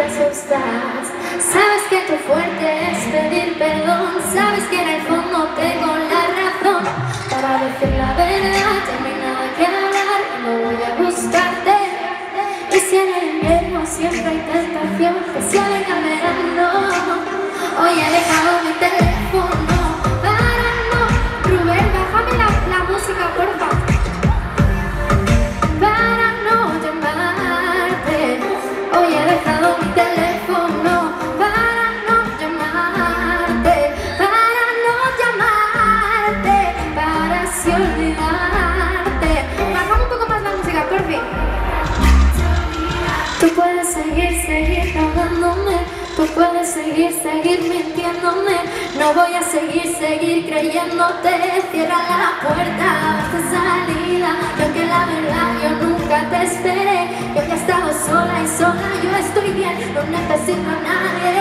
estás. Sabes que tu fuerte es pedir perdón. Sabes que en el fondo tengo la razón. Para decir la verdad ya no nada que hablar No voy a buscarte. Y si en el invierno siempre hay tentación Que se venga verano Hoy he dejado mi teléfono Tú puedes seguir, seguir mintiéndome. No voy a seguir, seguir creyéndote. Cierra la puerta, esta salida. Yo que la verdad yo nunca te esperé. Yo ya he estado sola y sola Yo estoy bien, no necesito a nadie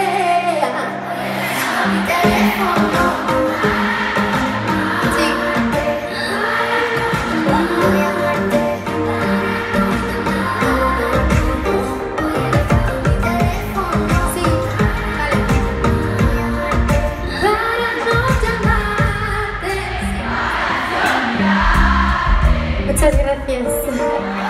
esqueça.